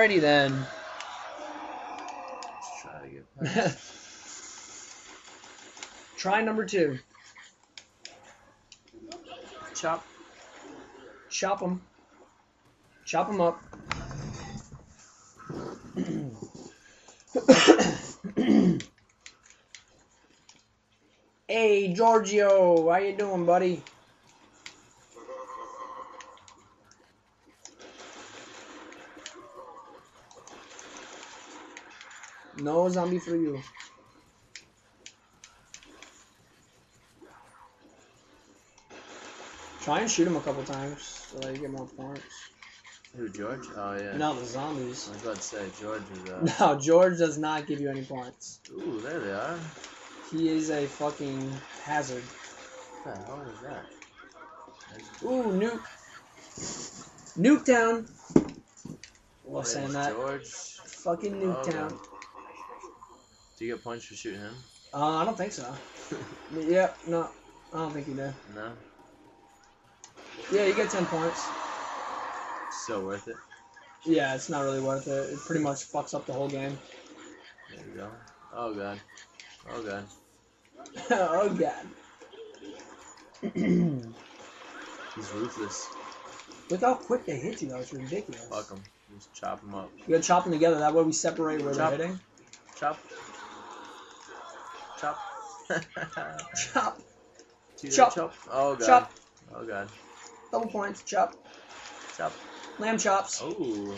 Alrighty then. Let's try to get past. Try number two. Chop. Chop them. Chop them up. hey, Giorgio, how you doing, buddy? No zombie for you. Try and shoot him a couple times so that you get more points. Who, George? Oh, yeah. No, the zombies. I was about to say, George is, uh... No, George does not give you any points. Ooh, there they are. He is a fucking hazard. What the hell is that? Ooh, nuke. Nuketown. Love saying that. George. Fucking Oh, Nuketown. Do you get points for shooting him? Uh, I don't think so. Yep, no. I don't think you do. No? Yeah, you get 10 points. So worth it. Yeah, it's not really worth it. It pretty much fucks up the whole game. There we go. Oh, God. Oh, God. oh, God. He's ruthless. Look how quick they hit you, though. It's ridiculous. Fuck him. Just chop them up. You gotta chop them together. That way we separate where Chop. they're hitting. Chop. Chop. Chop. Chop. chop. Oh, God. Chop. Oh, God. Double points. Chop. Chop. Lamb chops. Oh.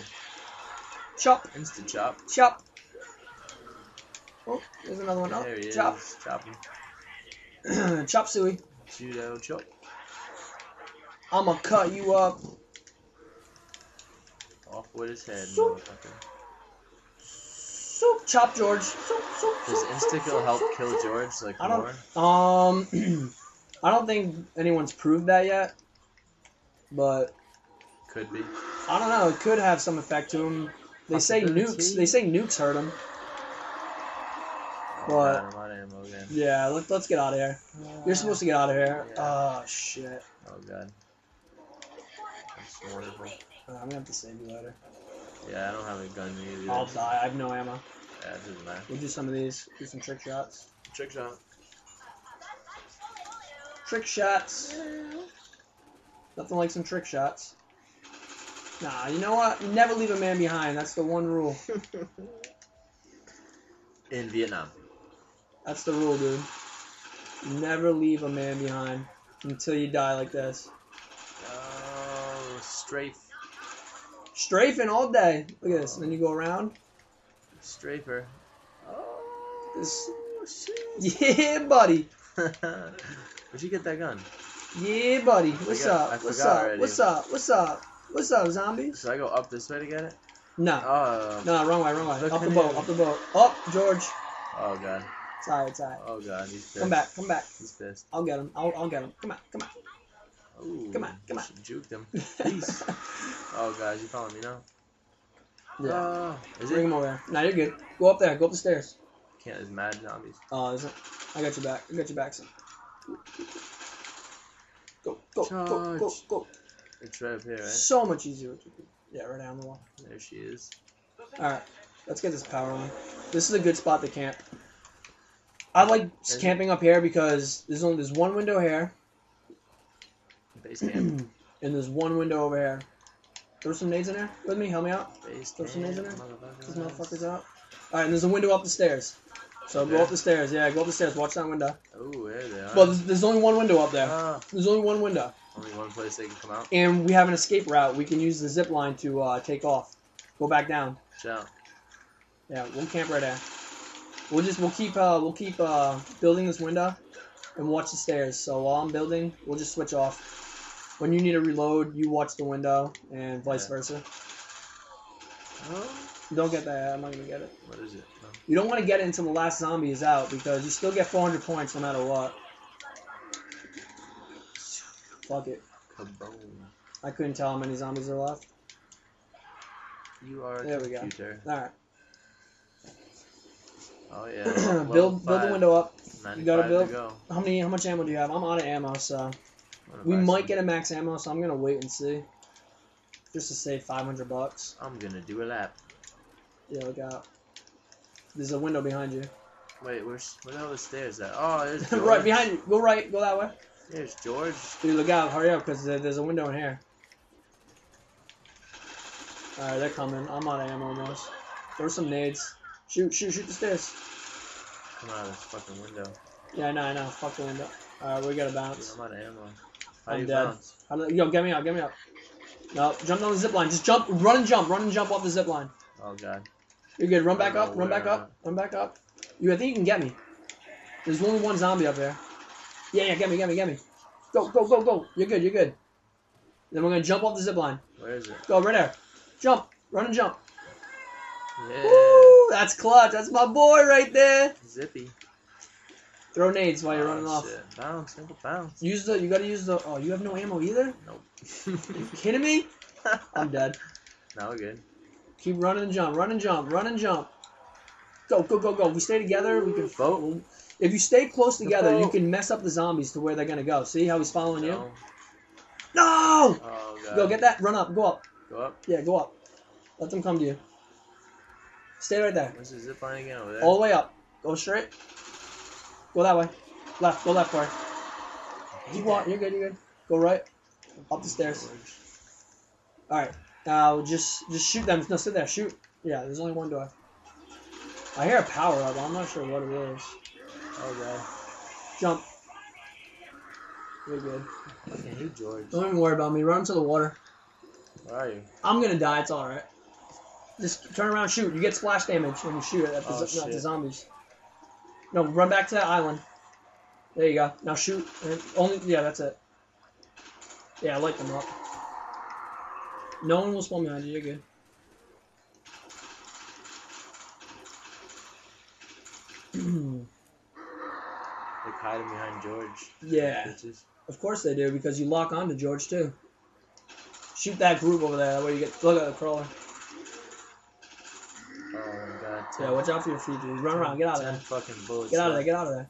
Chop. Instant chop. Chop. Oh, there's another one. Oh, There he chop. is. Chop chop suey. Judo chop. I'ma cut you up. Off with his head, So- motherfucker. Soup. Chop George. Soup, soup, Does soup, insta soup, kill soup, help soup, kill soup. George like I more? don't. Um, I don't think anyone's proved that yet. But Could be. I don't know. It could have some effect to him. They say nukes. They say nukes hurt him. Oh, What? God, I'm out of ammo again. Yeah. Let, let's get out of here. You're supposed to get out of here. Yeah. Oh shit. Oh god. That's wonderful. Uh, I'm gonna have to save you later. Yeah, I don't have a gun either. I'll die. I have no ammo. Yeah, it doesn't matter. We'll do some of these. Do some trick shots. Trick shot. Trick shots. Nothing like some trick shots. Nah, you know what? You never leave a man behind. That's the one rule. In Vietnam. That's the rule, dude. You never leave a man behind until you die like this. Um, oh, strafe. Strafing all day. Look at this. And then you go around. Strafer. Oh, This. shit. Yeah, buddy. Where'd you get that gun? Yeah, buddy. What's forgot- up? What's up? already. What's up? What's up? What's up, zombies? Should I go up this way to get it? No. Oh. No, wrong way, wrong way. Up the boat, him. up the boat. Up, George. Oh god. It's alright, it's alright. Oh god, he's pissed. Come back, come back. He's pissed. I'll get him. I'll, I'll get him. Come on, come Ooh, Come on, come on. Juked him. on. Peace. oh god, you following me now? yeah. Oh, is Bring it? him over there. No, you're good. Go up there. Go up the stairs. Can't. There's mad zombies. Oh, is it? I got your back. I got your back, son. Go, go, go, go, go. It's right up here, right? So much easier. with. Yeah, right down the wall. There she is. Alright, let's get this power on. This is a good spot to camp. I like it? camping up here because there's only there's one window here And there's one window over here. Throw some nades in there with me. Help me out. Throw some nades in there. These motherfuckers out. Alright, and there's a window up the stairs. So go up the stairs. Yeah, go up the stairs. Watch that window. Oh, there they are. Well, there's, there's only one window up there. Ah, There's only one window. only one place they can come out. And we have an escape route. We can use the zip line to uh, take off. Go back down. Ciao. Yeah, we'll camp right there. We'll just we'll keep uh we'll keep uh building this window and watch the stairs. So while I'm building, we'll just switch off. When you need to reload, you watch the window and vice Yeah. versa. Oh, Don't get that. I'm not gonna get it. what is it? You don't want to get it until the last zombie is out because you still get 400 points no matter what. Fuck it. kaboom. I couldn't tell how many zombies are left. You are There we go. All right. Oh yeah. build build the window up. You gotta to build. go. How many? How much ammo do you have? I'm out of ammo, so we might some? get a max ammo. So I'm gonna wait and see, just to save 500 bucks. I'm gonna do a lap. Yeah, look out. There's a window behind you. Wait, where's where the hell are the stairs at? Oh, there's George. right behind you. Go right. Go that way. There's George. Dude, look out. Hurry up, because there's a window in here. Alright, they're coming. I'm out of ammo almost. Throw some nades. Shoot, shoot, shoot the stairs. Come out of this fucking window. Yeah, I know, I know. Fuck the window. Alright, we gotta Dude, bounce. I'm out of ammo. How I'm dead. How do, yo, get me out, get me out. No, jump down the zip line. Just jump, run and jump, run and jump off the zip line. Oh god. You're good. Run back up, run back where- up, run back up. You, I think you can get me. There's only one zombie up there. Yeah, yeah, get me, get me, get me. Go, go, go, go. You're good, you're good. Then we're gonna jump off the zip line. Where is it? Go right there. Jump, run and jump. Yeah. Woo! That's clutch. That's my boy right there. Zippy. Throw nades while you're running ah, off. Shit. Bounce, simple bounce. Use the. You gotta use the. Oh, you have no ammo either. Nope. You kidding me? I'm dead. now we're good. Keep running and jump. Run and jump. Run and jump. Go, go, go, go. If we stay together, we can Vote. If you stay close together, you can mess up the zombies to where they're gonna go. See how he's following you? No. No! Oh god. Go get that. Run up. Go up. Go up. Yeah, go up. Let them come to you. Stay right there. Where's the zip line again over there? All the way up. Go straight. Go that way. Left. Go left, Cory. Keep walking. You're good. You're good. Go right. Up the stairs. All right. Now just just shoot them. No, sit there. Shoot. Yeah. There's only one door. I hear a power up. I'm not sure what it is. Oh god. Jump. You're good. Fucking hate George. Don't even worry about me. Run to the water. Where are you? I'm gonna die. It's all right. Just turn around, shoot. You get splash damage when you shoot at the, Oh, not the zombies. No, run back to that island. There you go. Now shoot. And only yeah, that's it. Yeah, I light them up. No one will spawn behind you. You're good. Like hiding behind George. yeah, Bitches. of course they do because you lock onto George too. Shoot that group over there. That way you get look at the crawler. Oh. Yeah, watch out for your feet, dude. Run around. Get out of Ten there. fucking bullets. Get out of there. Get out of there.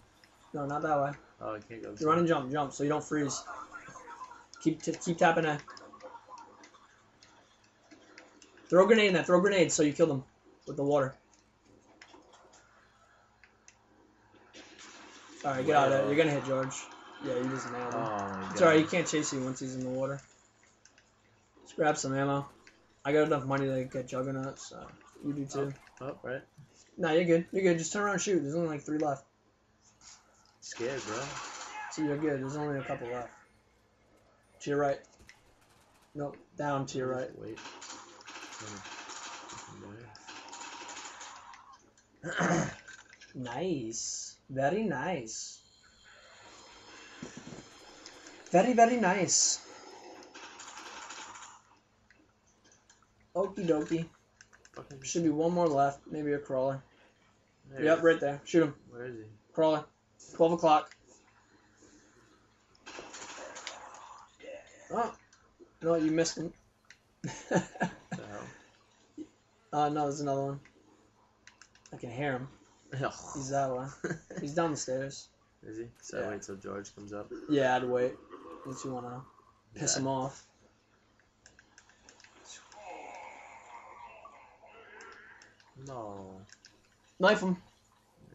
No, not that way. Oh, I can't go. You run and jump, jump, so you don't freeze. Keep t- keep tapping it. Throw a grenade in there. Throw grenades so you kill them with the water. All right, get out of there. You're gonna hit George. Yeah, you just nailed Oh him. my god. It's alright. He can't chase you once he's in the water. Just grab some ammo. I got enough money to get Juggernaut, so you do too. Oh, oh, right. Nah, you're good. You're good. Just turn around and shoot. There's only like three left. Scared, bro. So you're good. There's only a couple left. To your right. Nope. Down to your right. Wait. Nice. Very nice. Very, very nice. Okie dokie. Should be one more left. Maybe a crawler. There Yep, right there. Shoot him. Where is he? Crawler. 12 o'clock. Oh. No, you missed him. Uh, no, there's another one. I can hear him. He's that way. He's down the stairs. Is he? So Yeah. wait till George comes up. Yeah, I'd wait. Unless you want to piss Yeah. him off. No. Knife him.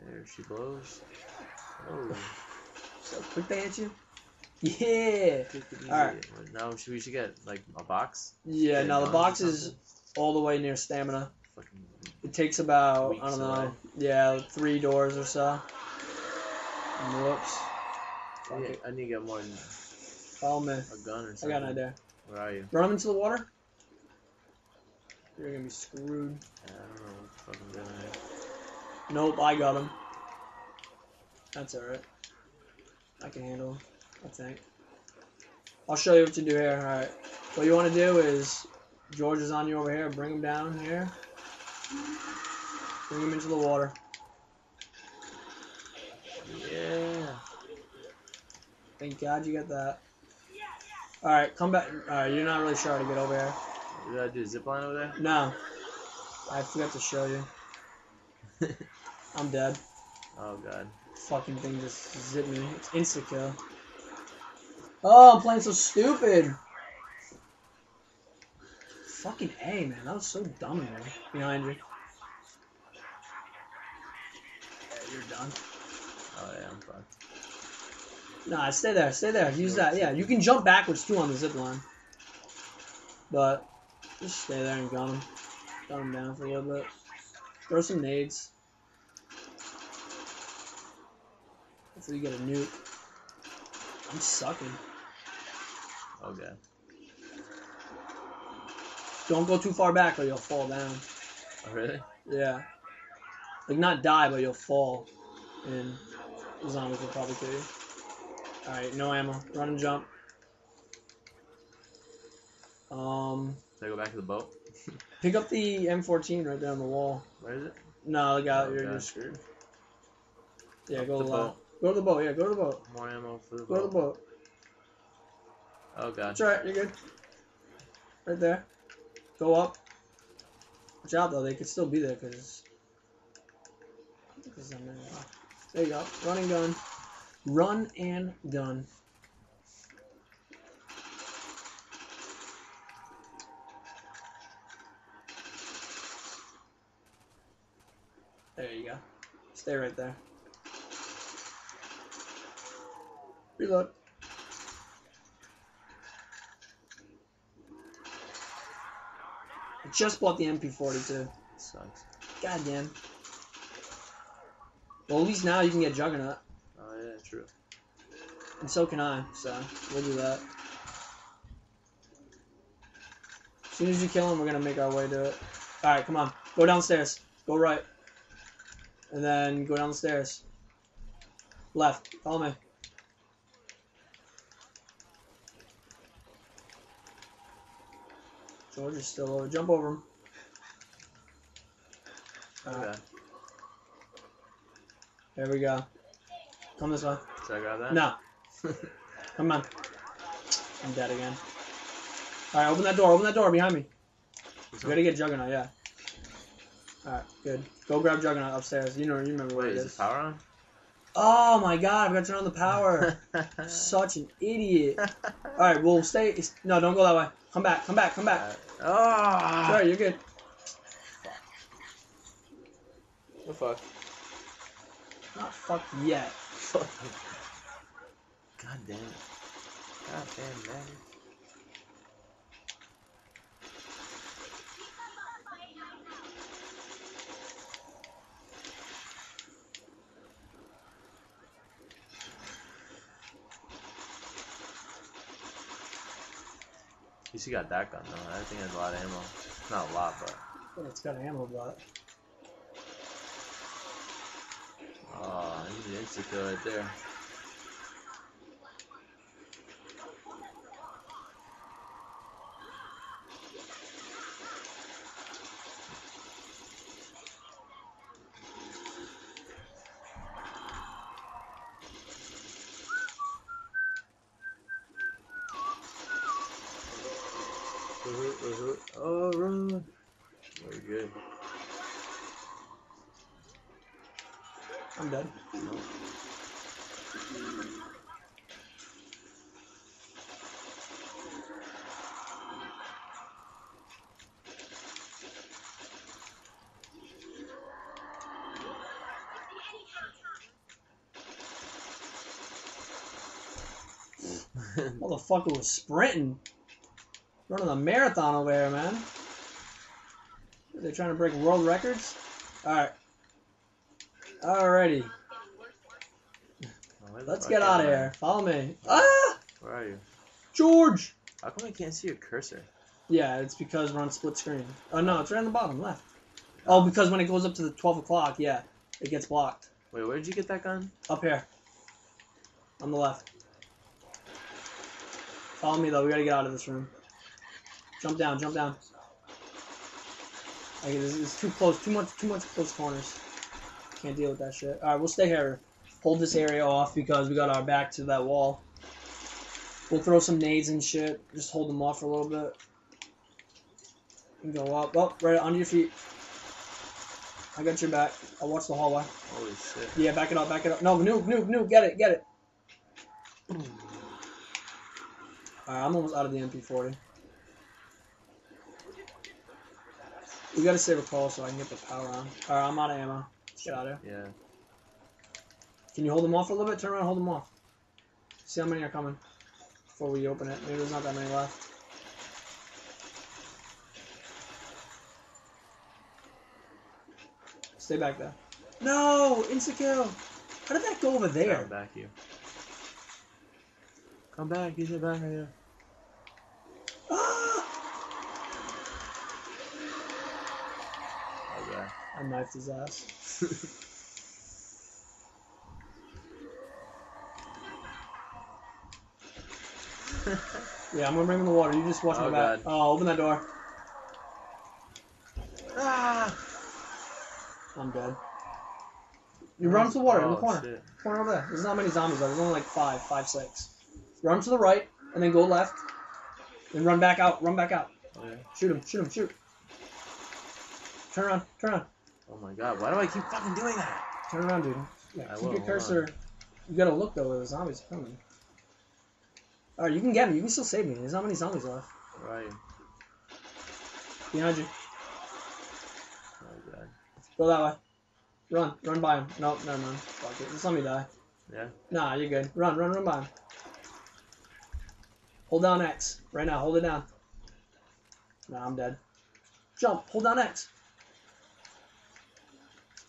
There she blows. Oh. oh. So quick they hit you. Yeah. Alright. No, should we should get like a box? Yeah, now the box is all the way near Stamin-Up. Fucking It takes about, I don't know, away. yeah, three doors or so. Whoops. I need, I need to get more than oh, Follow me. a gun or something. I got an idea. Where are you? Run him into the water. You're gonna be screwed. I don't know what the fuck doing here. Nope, I got him. That's alright. I can handle him, I think. I'll show you what to do here. Alright. What you want to do is, George is on you over here. Bring him down here. Bring him into the water. Yeah. Thank God you got that. Alright, come back. Alright, you're not really sure how to get over here. Did I do? Zip line over there? No. I forgot to show you. I'm dead. Oh god. Fucking thing just zipped me. It's insta kill. Oh, I'm playing so stupid. Fucking A, man. That was so dumb, man. Behind you. Yeah, you're done. Oh yeah, I'm fucked. Nah, stay there, stay there. Use that. Yeah, you can jump backwards too on the zip line. But just stay there and gun him. Him down for a little bit. Throw some nades. Hopefully you get a nuke. I'm sucking. Okay. Don't go too far back or you'll fall down. Oh really? Yeah. Like not die, but you'll fall. And the zombies will probably kill you. Alright, no ammo. Run and jump. Um, Should I go back to the boat? Pick up the M14 right there on the wall. Where is it? No, the guy, Oh, you're, okay. you're screwed. Yeah, Up go to the boat. Go to the boat, yeah, go to the boat. More ammo for the Go to the boat. boat. Oh god. It's alright, you're good. Right there. Go up. Watch out though, they could still be there because. There you go. Run and gun. Run and gun. There you go. Stay right there. Reload. I just bought the MP42. Sucks. God damn. Well, at least now you can get Juggernaut, Oh yeah, true. and so can I. So we'll do that. As soon as you kill him, we're gonna make our way to it. All right, come on. Go downstairs. Go right, and then go down the stairs. Left. Follow me. George is still over. Jump over him. Alright, Okay. there we go. Come this way. Should I grab that? No. Come on. I'm dead again. Alright, open that door. Open that door behind me. We gotta get Juggernaut, yeah. Alright, good. Go grab Juggernaut upstairs. You know, you remember where Wait, it is is. the power on? Oh my god, I forgot to turn on the power. Such an idiot. Alright, we'll stay. No, don't go that way. Come back, come back, come back. Oh! Sorry, you're good. The fuck? Not fuck yet. God damn it. God damn man. Least got that gun though. That thing has a lot of ammo. Not a lot, but It's got ammo, but. oh, he's an insta kill right there. Oh, run! Very good. I'm dead. Motherfucker was sprinting. Running a marathon over here, man. They're trying to break world records? Alright. Alrighty. Oh, Let's get out of here. Follow me. Ah! Where are you? George! How come I can't see your cursor? Yeah, it's because we're on split screen. Oh no, it's right on the bottom left. Oh, because when it goes up to the 12 o'clock, yeah, it gets blocked. Wait, where did you get that gun? Up here. On the left. Follow me though, we gotta get out of this room. Jump down, jump down. Okay, this is too close, too much, too much close corners. Can't deal with that shit. Alright, we'll stay here. Hold this area off because we got our back to that wall. We'll throw some nades and shit. Just hold them off for a little bit. And go up. Oh, right under your feet. I got your back. I'll watch the hallway. Holy shit. Yeah, back it up, back it up. No, nuke, nuke, nuke. Get it, get it. Alright, I'm almost out of the MP40. We gotta save a call so I can get the power on. Alright, I'm out of ammo. Let's get out of here. Yeah. Can you hold them off a little bit? Turn around, hold them off. See how many are coming before we open it. Maybe there's not that many left. Stay back there. No! Insta kill! How did that go over there? Come back here. Come back, he's back here. Ah! Okay. I knifed his ass. Yeah, I'm gonna bring him the water. You just watch my Oh, back. God. Oh, open that door. ah! I'm dead. You run to the water in the Oh, corner. shit. Corner over there. There's not many zombies though. There's only like five, five, six. Run to the right, and then go left. Then run back out. Run back out. Okay. Shoot him. Shoot him. Shoot. Turn around. Turn around. Oh my god, why do I keep fucking doing that? Turn around, dude. Yeah, I keep will, your cursor. You gotta look though where the zombies are coming. Alright, you can get me. You can still save me. There's not many zombies left. Right. Behind you. Oh god. Go that way. Run. Run by him. Nope, never mind. Fuck it. Just let me die. Yeah? Nah, you're good. Run, run, run by him. Hold down X. Right now, hold it down. Nah, I'm dead. Jump. Hold down X.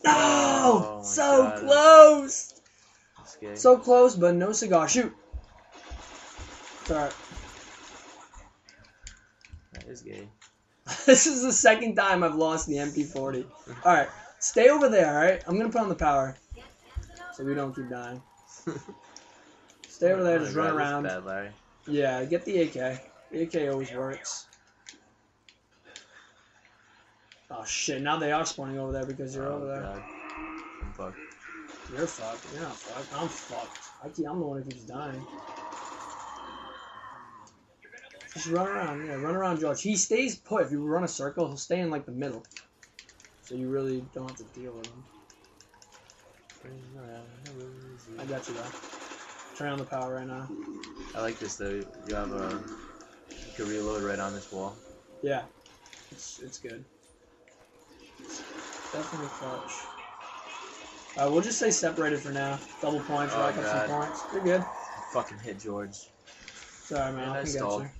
No! Oh my so God. close! So close, but no cigar. Shoot. Alright. that is gay. this is the second time I've lost the MP40. Alright, stay over there, alright? I'm gonna put on the power. So we don't keep dying. Stay over oh there, Oh just run around. Bad, Larry. Yeah, get the AK. The AK always works. Oh shit, now they are spawning over there because you're oh, over there. God. I'm fucked. You're fucked. You're not fucked. I'm fucked. I keep, I'm the one who keeps dying. Just run around. Yeah, run around George. He stays put. If you run a circle, he'll stay in like the middle. So you really don't have to deal with him. I got you though. Turn on the power right now. I like this though. You have a. You can reload right on this wall. Yeah. It's it's good. Definitely clutch. Uh, we'll just say separated for now. Double points, Oh, rack up some points. You're good. Fucking hit George. Sorry, man. Yeah, I nice can stall. get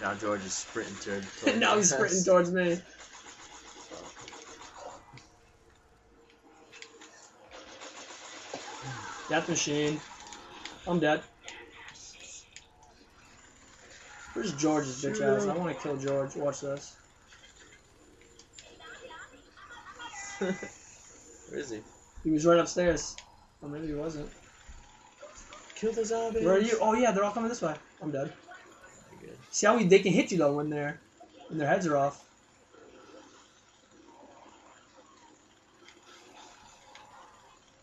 Now George is sprinting towards now he's sprinting towards me. Death machine. I'm dead. Where's George's bitch ass? I want to kill George. Watch this. Where is he? He was right upstairs. Or maybe he wasn't. Kill the zombies. Where are you? Oh yeah, they're all coming this way. I'm dead. Good. See how we, they can hit you though when they're when their heads are off.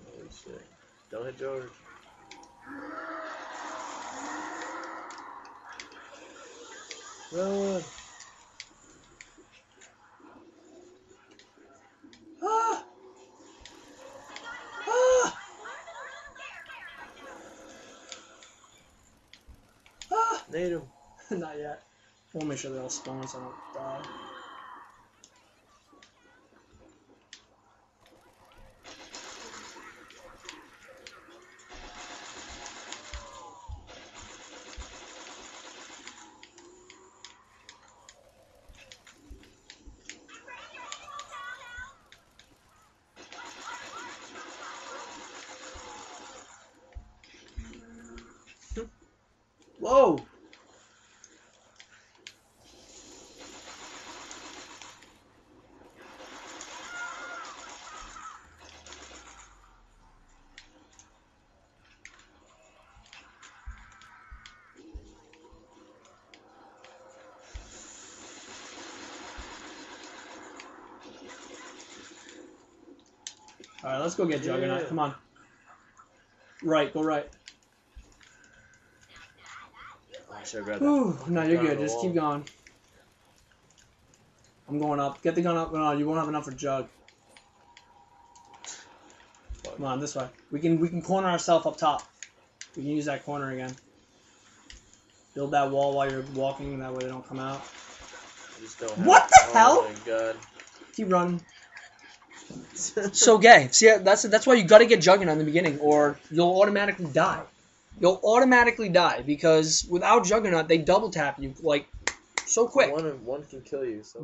Holy shit. Don't hit George. Run. Ah! Ah! Nade. Not yet. We'll make sure they all spawn so I don't die. Whoa! Let's go get Juggernaut. Yeah. Come on. Right, go right. Oh, I should have that. Ooh, no, you're good. Just wall. keep going. I'm going up. Get the gun up. No, you won't have enough for Jug. Fuck. Come on, this way. We can we can corner ourselves up top. We can use that corner again. Build that wall while you're walking. That way they don't come out. Just don't have- What the oh hell? my god. Keep running. So gay. See, that's that's why you got to get Juggernaut in the beginning, or you'll automatically die. You'll automatically die because without Juggernaut, they double tap you like so quick. One one can kill you. So.